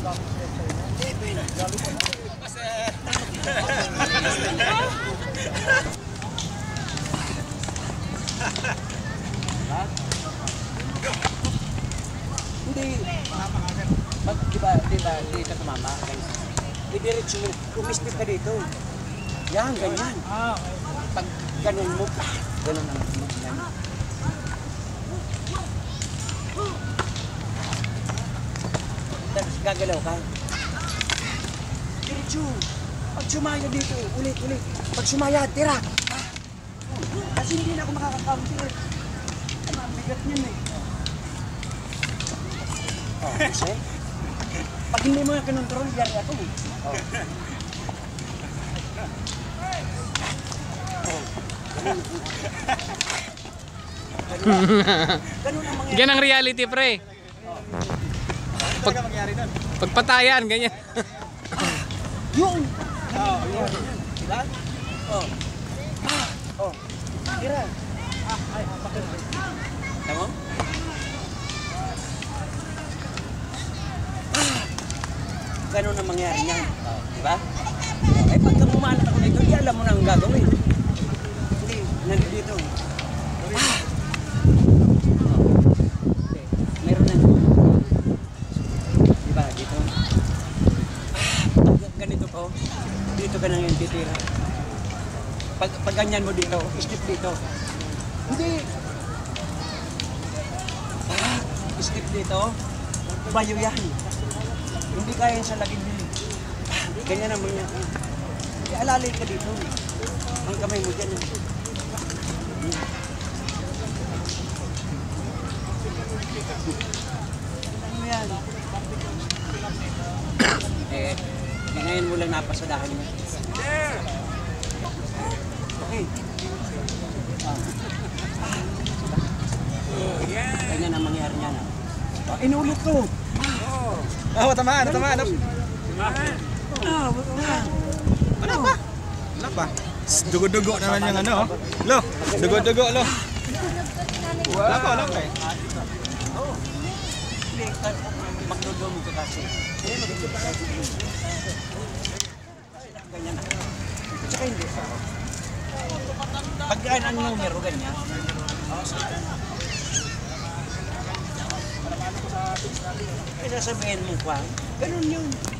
Hindi. Pag di ba, di ba, di ka tumama? Idiretso mo, umispit. Yan, ganyan. Pag ganun ganun ang mo. Gagalaw ka. Diretso. Pag sumaya dito, ulit, ulit. Pag sumaya, tira. Ah. Kasi hindi na ako makaka-counter. Ang mabigat niyan eh. Oh, kasi? Pag hindi mo yung kinontrol, yari ako. eh. Oh. Ganun ang reality, pre. Pag, pagpatayan, ganyan. Yung! Oh, yun. Diba? Ah, oh. Tira. Ah, ay, bakit? Tama? Ganun ang mangyari niyan. Diba? Eh, pagka bumanat ako dito, di alam mo na ang gagawin. Hindi, nandito. Ah. Hindi, meron na. Diba, dito. Po, dito ka nang yung titira. Pag, pag ganyan mo dito, skip dito. Hindi. Ah, skip dito. Bayo yan. Hindi kaya sa laging din. Ah, Ganyan naman yan. Ialalay ka dito. Ang kamay mo dyan. Ano yan? Eh, di ngayon mo lang napasadahan mo. Okay. Ah. Ganyan ang mangyari niya na. Oh, inulit ko. Oh, tamaan, tamaan. Ano? Ah, ah. Ano pa? Ano pa? Dugo-dugo naman yung ano. oh. Lo, dugo-dugo, lo. Wala pa, wala pa eh. Hindi, ka- kasi. Hindi, magdodo ka kasi. Ganyan na. Tsaka hindi. Pag ang numero, ganyan. Kaya sasabihin mo pa, ganun yun.